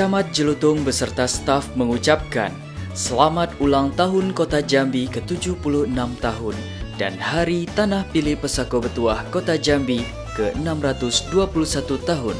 Camat Jelutung beserta staf mengucapkan Selamat ulang tahun Kota Jambi ke-76 tahun dan Hari Tanah Pilih Pesako Betuah Kota Jambi ke-621 tahun.